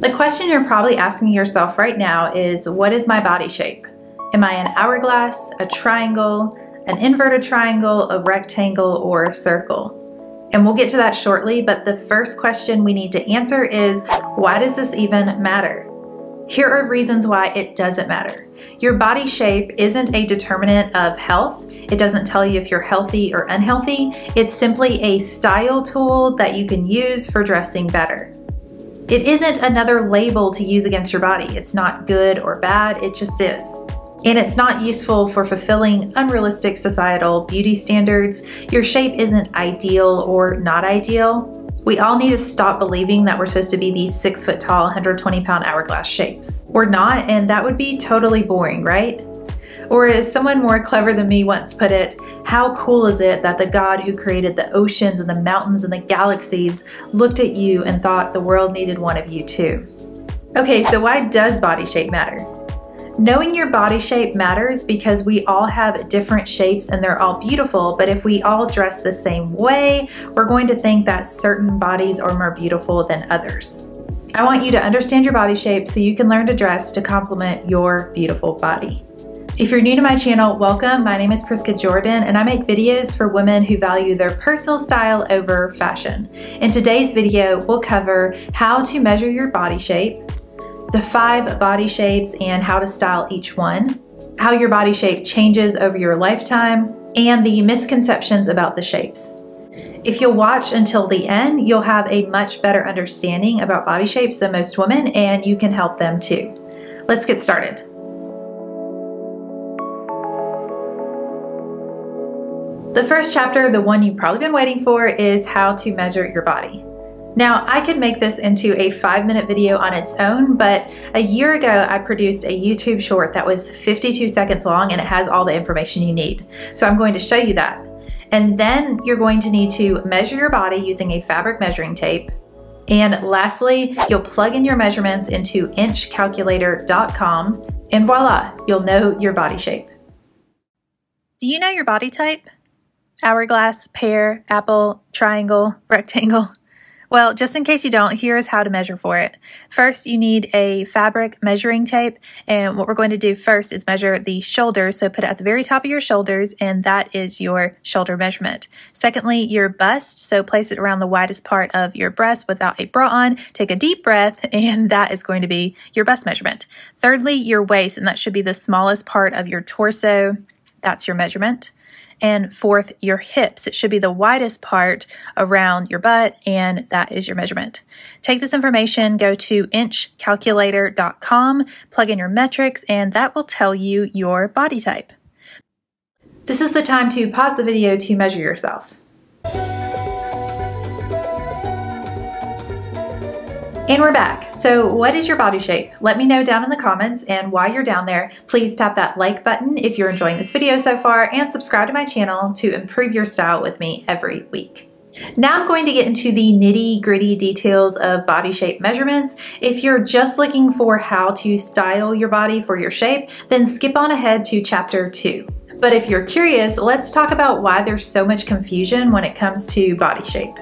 The question you're probably asking yourself right now is what is my body shape? Am I an hourglass, a triangle, an inverted triangle, a rectangle, or a circle? And we'll get to that shortly, but the first question we need to answer is why does this even matter? Here are reasons why it doesn't matter. Your body shape isn't a determinant of health. It doesn't tell you if you're healthy or unhealthy. It's simply a style tool that you can use for dressing better. It isn't another label to use against your body. It's not good or bad, it just is. And it's not useful for fulfilling unrealistic societal beauty standards. Your shape isn't ideal or not ideal. We all need to stop believing that we're supposed to be these six foot tall, 120 pound hourglass shapes. We're not, and that would be totally boring, right? Or as someone more clever than me once put it, how cool is it that the God who created the oceans and the mountains and the galaxies looked at you and thought the world needed one of you too? Okay, so why does body shape matter? Knowing your body shape matters because we all have different shapes and they're all beautiful, but if we all dress the same way, we're going to think that certain bodies are more beautiful than others. I want you to understand your body shape so you can learn to dress to complement your beautiful body. If you're new to my channel, welcome. My name is Priska Jordan and I make videos for women who value their personal style over fashion. In today's video, we'll cover how to measure your body shape, the five body shapes and how to style each one, how your body shape changes over your lifetime, and the misconceptions about the shapes. If you'll watch until the end, you'll have a much better understanding about body shapes than most women and you can help them too. Let's get started. The first chapter, the one you've probably been waiting for, is how to measure your body. Now, I could make this into a five minute video on its own, but a year ago I produced a YouTube short that was 52 seconds long and it has all the information you need. So I'm going to show you that. And then you're going to need to measure your body using a fabric measuring tape. And lastly, you'll plug in your measurements into inchcalculator.com and voila, you'll know your body shape. Do you know your body type? Hourglass, pear, apple, triangle, rectangle. Well, just in case you don't, here's how to measure for it. First, you need a fabric measuring tape, and what we're going to do first is measure the shoulders, so put it at the very top of your shoulders, and that is your shoulder measurement. Secondly, your bust, so place it around the widest part of your breast without a bra on. Take a deep breath, and that is going to be your bust measurement. Thirdly, your waist, and that should be the smallest part of your torso. That's your measurement. And fourth, your hips. It should be the widest part around your butt, and that is your measurement. Take this information, go to inchcalculator.com, plug in your metrics, and that will tell you your body type. This is the time to pause the video to measure yourself. And we're back. So what is your body shape? Let me know down in the comments and while you're down there, please tap that like button if you're enjoying this video so far and subscribe to my channel to improve your style with me every week. Now I'm going to get into the nitty gritty details of body shape measurements. If you're just looking for how to style your body for your shape, then skip on ahead to chapter two. But if you're curious, let's talk about why there's so much confusion when it comes to body shape.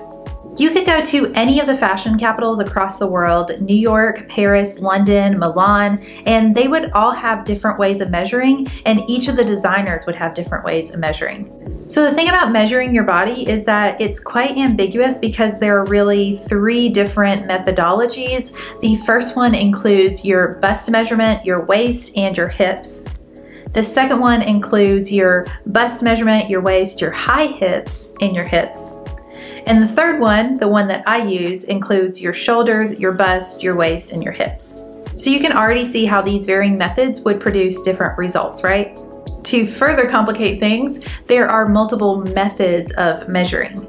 You could go to any of the fashion capitals across the world, New York, Paris, London, Milan, and they would all have different ways of measuring, and each of the designers would have different ways of measuring. So the thing about measuring your body is that it's quite ambiguous because there are really three different methodologies. The first one includes your bust measurement, your waist, and your hips. The second one includes your bust measurement, your waist, your high hips, and your hips. And the third one, the one that I use, includes your shoulders, your bust, your waist, and your hips. So you can already see how these varying methods would produce different results, right? To further complicate things, there are multiple methods of measuring.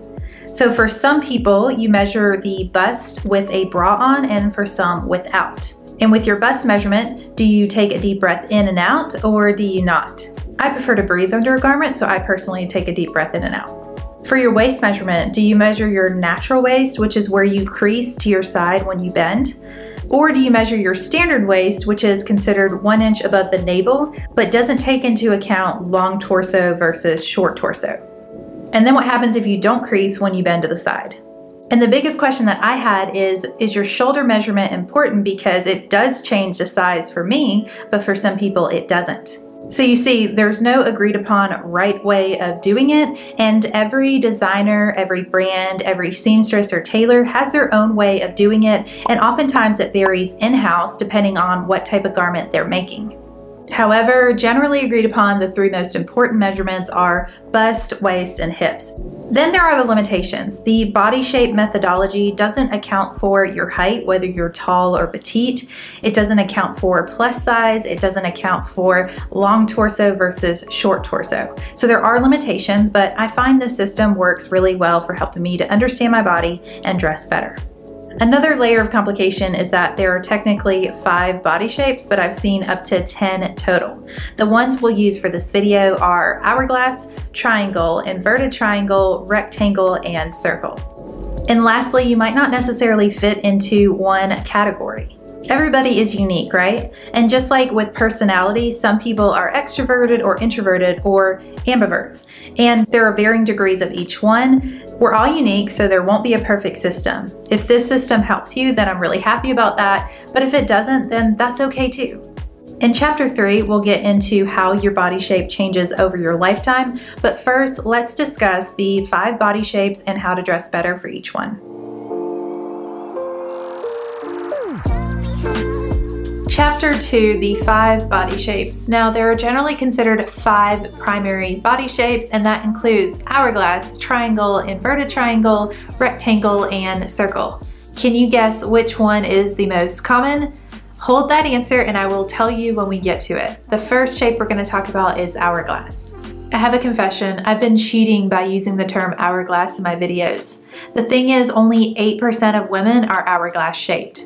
So for some people, you measure the bust with a bra on and for some without. And with your bust measurement, do you take a deep breath in and out or do you not? I prefer to breathe under a garment, so I personally take a deep breath in and out. For your waist measurement, do you measure your natural waist, which is where you crease to your side when you bend? Or do you measure your standard waist, which is considered one inch above the navel, but doesn't take into account long torso versus short torso? And then what happens if you don't crease when you bend to the side? And the biggest question that I had is, is your shoulder measurement important? Because it does change the size for me, but for some people it doesn't. So you see, there's no agreed upon right way of doing it, and every designer, every brand, every seamstress or tailor has their own way of doing it, and oftentimes it varies in-house depending on what type of garment they're making. However, generally agreed upon, the three most important measurements are bust, waist, and hips. Then there are the limitations. The body shape methodology doesn't account for your height, whether you're tall or petite. It doesn't account for plus size. It doesn't account for long torso versus short torso. So there are limitations, but I find this system works really well for helping me to understand my body and dress better. Another layer of complication is that there are technically five body shapes, but I've seen up to 10 total. The ones we'll use for this video are hourglass, triangle, inverted triangle, rectangle, and circle. And lastly, you might not necessarily fit into one category. Everybody is unique, right? And just like with personality, some people are extroverted or introverted or ambiverts. And there are varying degrees of each one. We're all unique, so there won't be a perfect system. If this system helps you, then I'm really happy about that. But if it doesn't, then that's okay too. In chapter three, we'll get into how your body shape changes over your lifetime. But first, let's discuss the five body shapes and how to dress better for each one. Chapter 2, the five body shapes. Now there are generally considered five primary body shapes and that includes hourglass, triangle, inverted triangle, rectangle, and circle. Can you guess which one is the most common? Hold that answer and I will tell you when we get to it. The first shape we're going to talk about is hourglass. I have a confession, I've been cheating by using the term hourglass in my videos. The thing is, only 8% of women are hourglass shaped.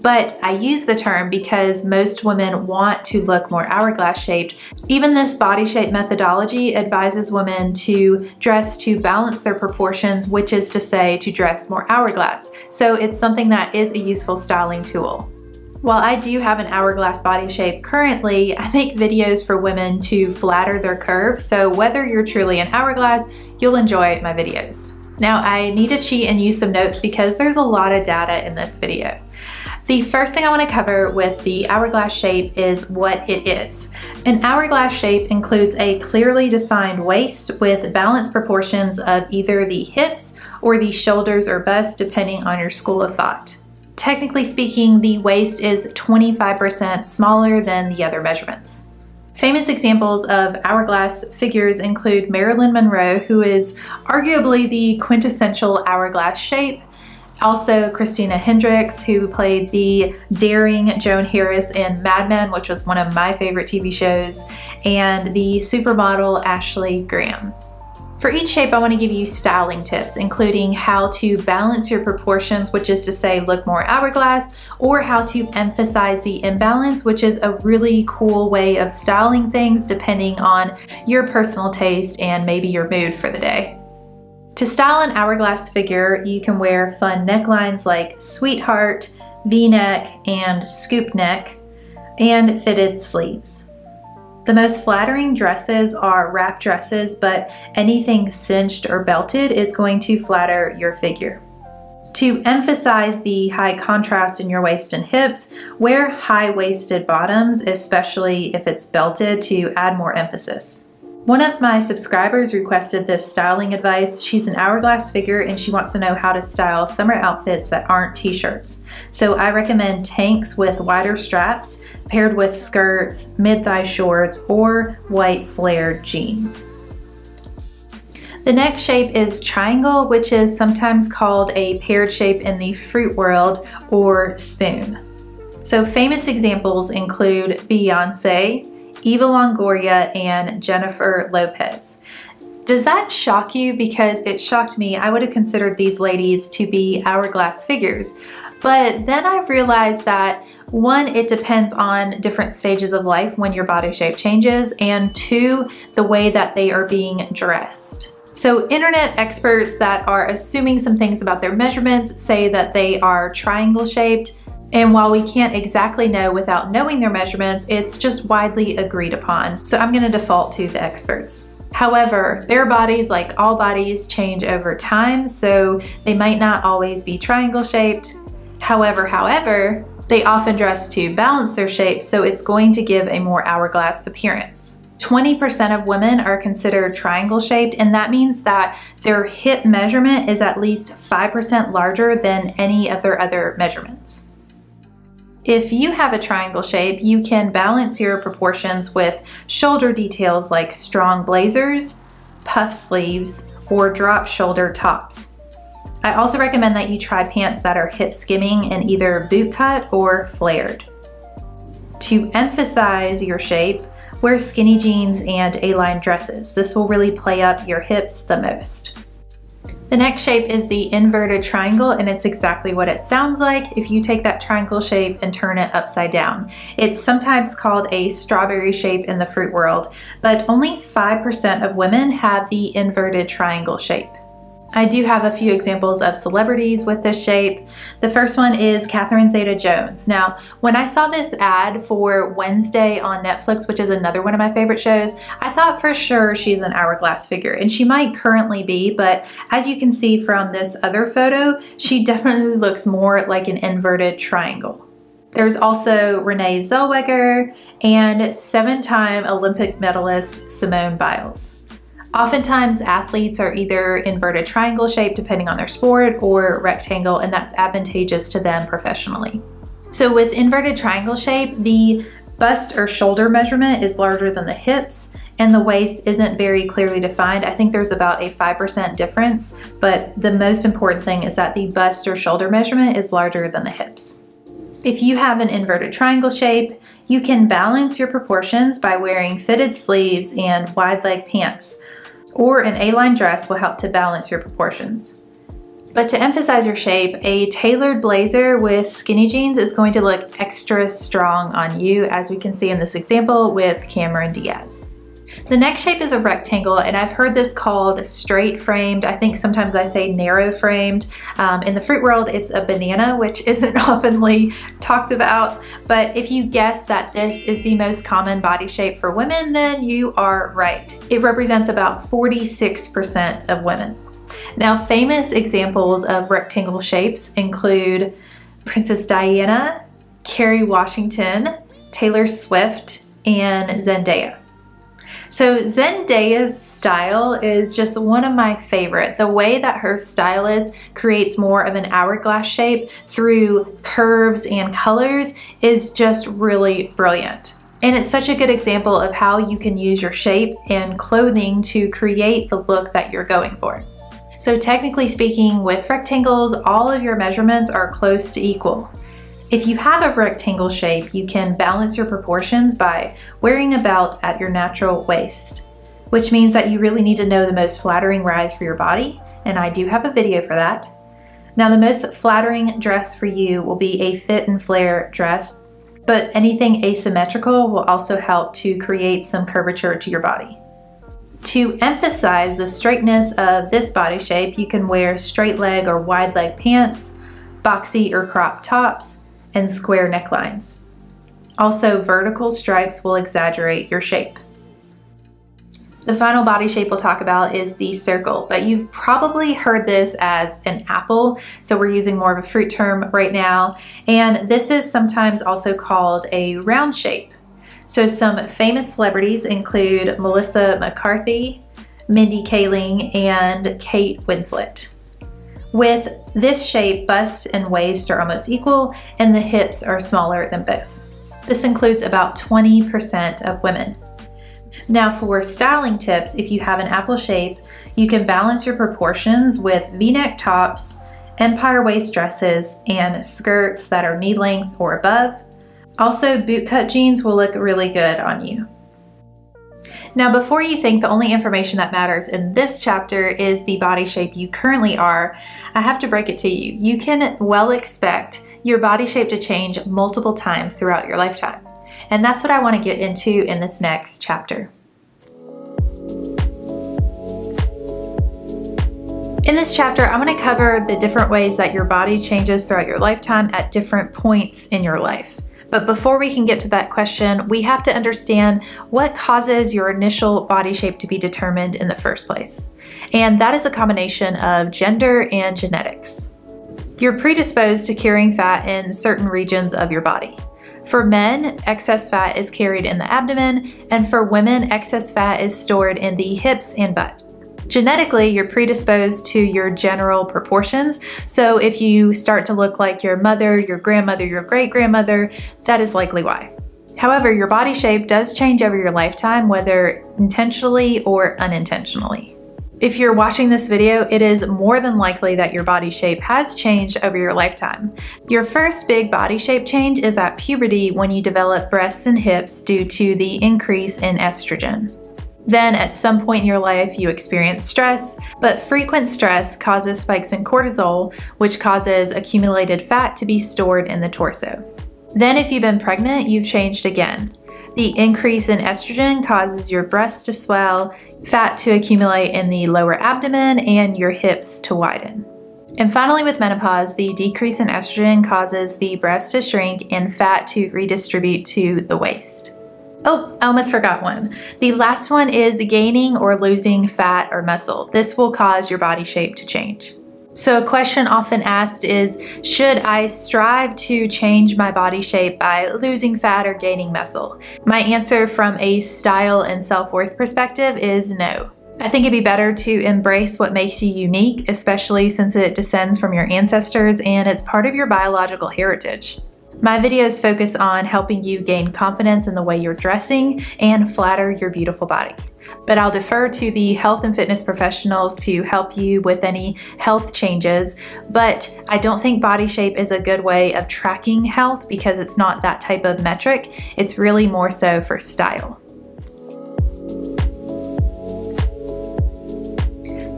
But I use the term because most women want to look more hourglass shaped. Even this body shape methodology advises women to dress to balance their proportions, which is to say to dress more hourglass. So it's something that is a useful styling tool. While I do have an hourglass body shape currently, I make videos for women to flatter their curves, so whether you're truly an hourglass, you'll enjoy my videos. Now I need to cheat and use some notes because there's a lot of data in this video. The first thing I want to cover with the hourglass shape is what it is. An hourglass shape includes a clearly defined waist with balanced proportions of either the hips or the shoulders or bust depending on your school of thought. Technically speaking, the waist is 25% smaller than the other measurements. Famous examples of hourglass figures include Marilyn Monroe, who is arguably the quintessential hourglass shape, also, Christina Hendricks, who played the daring Joan Harris in Mad Men, which was one of my favorite TV shows, and the supermodel Ashley Graham. For each shape, I want to give you styling tips, including how to balance your proportions, which is to say look more hourglass, or how to emphasize the imbalance, which is a really cool way of styling things depending on your personal taste and maybe your mood for the day. To style an hourglass figure, you can wear fun necklines like sweetheart, v-neck, and scoop neck, and fitted sleeves. The most flattering dresses are wrap dresses, but anything cinched or belted is going to flatter your figure. To emphasize the high contrast in your waist and hips, wear high-waisted bottoms, especially if it's belted to add more emphasis. One of my subscribers requested this styling advice. She's an hourglass figure and she wants to know how to style summer outfits that aren't t-shirts. So I recommend tanks with wider straps paired with skirts, mid-thigh shorts, or white flared jeans. The next shape is triangle, which is sometimes called a pear shape in the fruit world or spoon. So famous examples include Beyonce, Eva Longoria, and Jennifer Lopez. Does that shock you? Because it shocked me. I would have considered these ladies to be hourglass figures. But then I realized that one, it depends on different stages of life when your body shape changes, and two, the way that they are being dressed. So internet experts that are assuming some things about their measurements say that they are triangle shaped, and while we can't exactly know without knowing their measurements, it's just widely agreed upon. So I'm gonna default to the experts. However, their bodies, like all bodies, change over time, so they might not always be triangle shaped. However, however, they often dress to balance their shape, so it's going to give a more hourglass appearance. 20% of women are considered triangle shaped, and that means that their hip measurement is at least 5% larger than any of their other measurements. If you have a triangle shape, you can balance your proportions with shoulder details like strong blazers, puff sleeves, or drop shoulder tops. I also recommend that you try pants that are hip skimming and either boot cut or flared. To emphasize your shape, wear skinny jeans and A-line dresses. This will really play up your hips the most. The next shape is the inverted triangle and it's exactly what it sounds like if you take that triangle shape and turn it upside down. It's sometimes called a strawberry shape in the fruit world, but only 5% of women have the inverted triangle shape. I do have a few examples of celebrities with this shape. The first one is Catherine Zeta-Jones. Now, when I saw this ad for Wednesday on Netflix, which is another one of my favorite shows, I thought for sure she's an hourglass figure, and she might currently be, but as you can see from this other photo, she definitely looks more like an inverted triangle. There's also Renee Zellweger and seven-time Olympic medalist Simone Biles. Oftentimes athletes are either inverted triangle shape depending on their sport or rectangle and that's advantageous to them professionally. So with inverted triangle shape, the bust or shoulder measurement is larger than the hips and the waist isn't very clearly defined. I think there's about a 5% difference, but the most important thing is that the bust or shoulder measurement is larger than the hips. If you have an inverted triangle shape, you can balance your proportions by wearing fitted sleeves and wide leg pants or an A-line dress will help to balance your proportions. But to emphasize your shape, a tailored blazer with skinny jeans is going to look extra strong on you as we can see in this example with Cameron Diaz. The next shape is a rectangle and I've heard this called straight framed. I think sometimes I say narrow framed. Um, in the fruit world, it's a banana, which isn't oftenly talked about. But if you guess that this is the most common body shape for women, then you are right. It represents about 46% of women. Now, famous examples of rectangle shapes include Princess Diana, Kerry Washington, Taylor Swift, and Zendaya. So Zendaya's style is just one of my favorite. The way that her stylist creates more of an hourglass shape through curves and colors is just really brilliant. And it's such a good example of how you can use your shape and clothing to create the look that you're going for. So technically speaking, with rectangles, all of your measurements are close to equal. If you have a rectangle shape, you can balance your proportions by wearing a belt at your natural waist, which means that you really need to know the most flattering rise for your body, and I do have a video for that. Now the most flattering dress for you will be a fit and flare dress, but anything asymmetrical will also help to create some curvature to your body. To emphasize the straightness of this body shape, you can wear straight leg or wide leg pants, boxy or crop tops, and square necklines. Also, vertical stripes will exaggerate your shape. The final body shape we'll talk about is the circle, but you've probably heard this as an apple, so we're using more of a fruit term right now. And this is sometimes also called a round shape. So some famous celebrities include Melissa McCarthy, Mindy Kaling, and Kate Winslet. With this shape, bust and waist are almost equal and the hips are smaller than both. This includes about 20% of women. Now for styling tips, if you have an apple shape, you can balance your proportions with v-neck tops, empire waist dresses, and skirts that are knee length or above. Also, bootcut jeans will look really good on you. Now, before you think the only information that matters in this chapter is the body shape you currently are, I have to break it to you. You can well expect your body shape to change multiple times throughout your lifetime. And that's what I want to get into in this next chapter. In this chapter, I'm going to cover the different ways that your body changes throughout your lifetime at different points in your life. But before we can get to that question, we have to understand what causes your initial body shape to be determined in the first place. And that is a combination of gender and genetics. You're predisposed to carrying fat in certain regions of your body. For men, excess fat is carried in the abdomen, and for women, excess fat is stored in the hips and butt. Genetically, you're predisposed to your general proportions. So if you start to look like your mother, your grandmother, your great grandmother, that is likely why. However, your body shape does change over your lifetime, whether intentionally or unintentionally. If you're watching this video, it is more than likely that your body shape has changed over your lifetime. Your first big body shape change is at puberty when you develop breasts and hips due to the increase in estrogen. Then at some point in your life you experience stress, but frequent stress causes spikes in cortisol, which causes accumulated fat to be stored in the torso. Then if you've been pregnant, you've changed again. The increase in estrogen causes your breasts to swell, fat to accumulate in the lower abdomen, and your hips to widen. And finally, with menopause, the decrease in estrogen causes the breast to shrink and fat to redistribute to the waist. Oh, I almost forgot one. The last one is gaining or losing fat or muscle. This will cause your body shape to change. So a question often asked is, should I strive to change my body shape by losing fat or gaining muscle? My answer from a style and self-worth perspective is no. I think it'd be better to embrace what makes you unique, especially since it descends from your ancestors and it's part of your biological heritage. My videos focus on helping you gain confidence in the way you're dressing and flatter your beautiful body. But I'll defer to the health and fitness professionals to help you with any health changes. But I don't think body shape is a good way of tracking health because it's not that type of metric. It's really more so for style.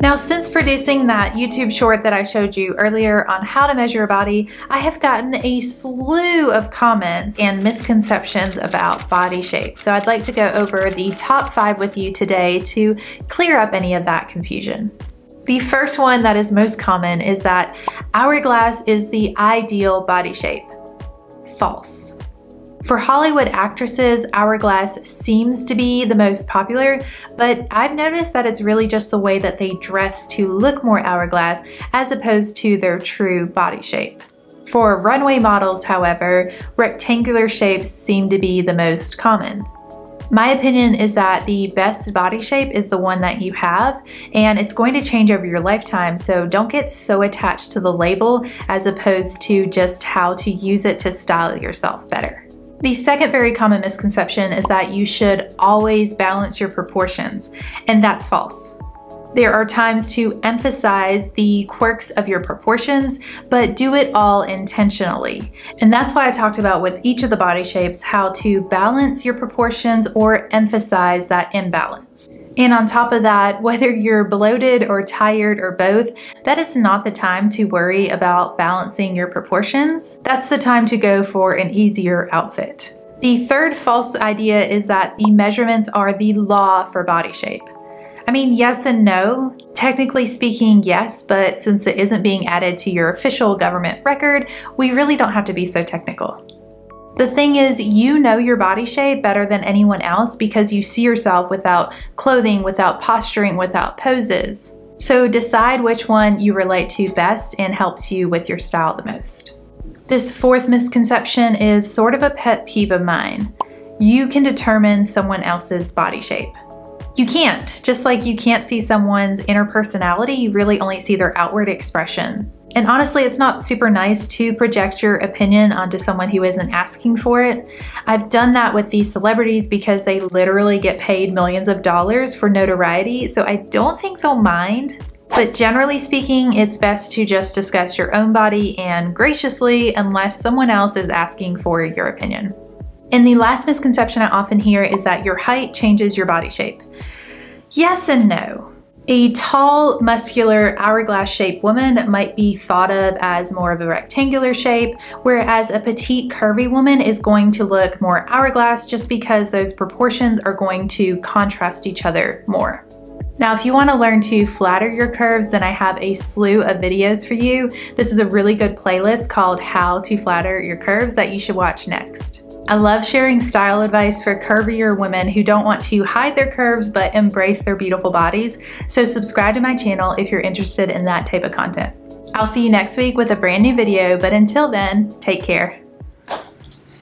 Now, since producing that YouTube short that I showed you earlier on how to measure your body, I have gotten a slew of comments and misconceptions about body shape. So I'd like to go over the top five with you today to clear up any of that confusion. The first one that is most common is that hourglass is the ideal body shape. False. For Hollywood actresses, Hourglass seems to be the most popular, but I've noticed that it's really just the way that they dress to look more hourglass as opposed to their true body shape. For runway models, however, rectangular shapes seem to be the most common. My opinion is that the best body shape is the one that you have, and it's going to change over your lifetime, so don't get so attached to the label as opposed to just how to use it to style yourself better. The second very common misconception is that you should always balance your proportions, and that's false. There are times to emphasize the quirks of your proportions, but do it all intentionally. And that's why I talked about with each of the body shapes how to balance your proportions or emphasize that imbalance. And on top of that, whether you're bloated or tired or both, that is not the time to worry about balancing your proportions. That's the time to go for an easier outfit. The third false idea is that the measurements are the law for body shape. I mean, yes and no. Technically speaking, yes, but since it isn't being added to your official government record, we really don't have to be so technical. The thing is, you know your body shape better than anyone else because you see yourself without clothing, without posturing, without poses. So decide which one you relate to best and helps you with your style the most. This fourth misconception is sort of a pet peeve of mine. You can determine someone else's body shape. You can't. Just like you can't see someone's inner personality, you really only see their outward expression. And honestly, it's not super nice to project your opinion onto someone who isn't asking for it. I've done that with these celebrities because they literally get paid millions of dollars for notoriety, so I don't think they'll mind. But generally speaking, it's best to just discuss your own body and graciously unless someone else is asking for your opinion. And the last misconception I often hear is that your height changes your body shape. Yes and no. A tall, muscular, hourglass-shaped woman might be thought of as more of a rectangular shape, whereas a petite, curvy woman is going to look more hourglass just because those proportions are going to contrast each other more. Now, if you want to learn to flatter your curves, then I have a slew of videos for you. This is a really good playlist called How to Flatter Your Curves that you should watch next. I love sharing style advice for curvier women who don't want to hide their curves but embrace their beautiful bodies. So subscribe to my channel if you're interested in that type of content. I'll see you next week with a brand new video, but until then, take care.